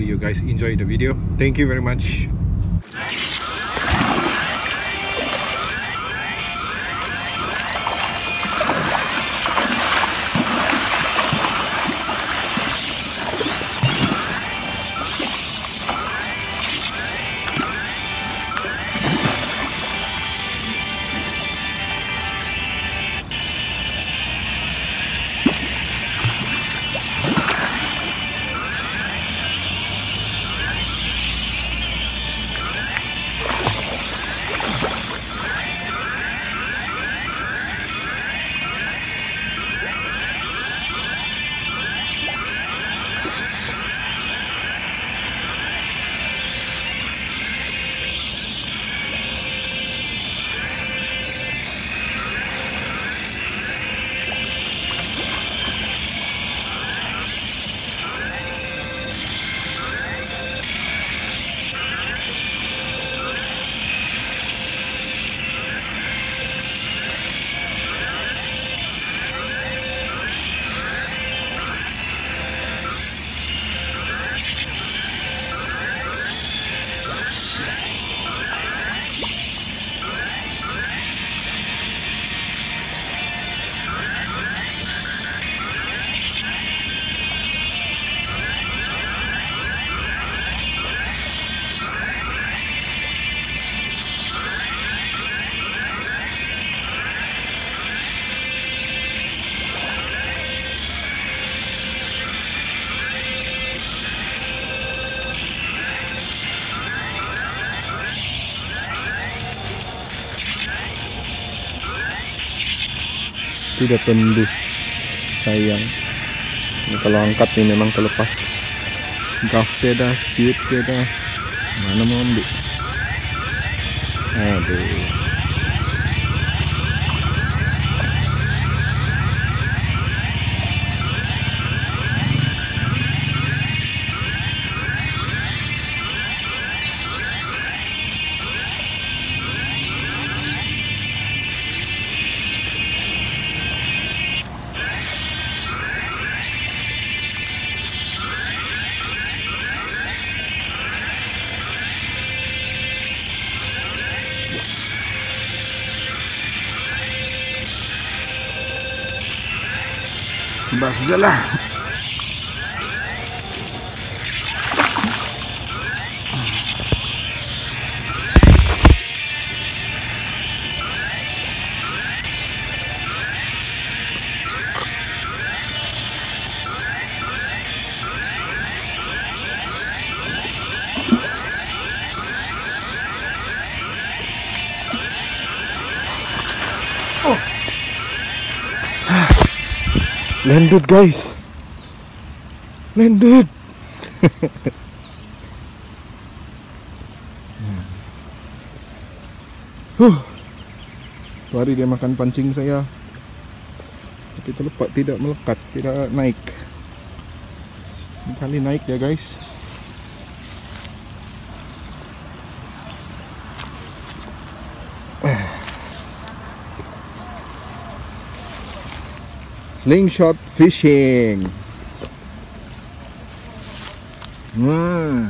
hopefully you guys enjoy the video. Thank you very much tidak tembus sayang. Ini kalau angkat ini memang draft dia dah dia dah mana mau ambil? Aduh Vas, Landed guys. Landed. Huh. Hari dia makan pancing saya. Tapi terlepas tidak melekat Tidak naik. Kali naik ya guys Slingshot fishing. Wah.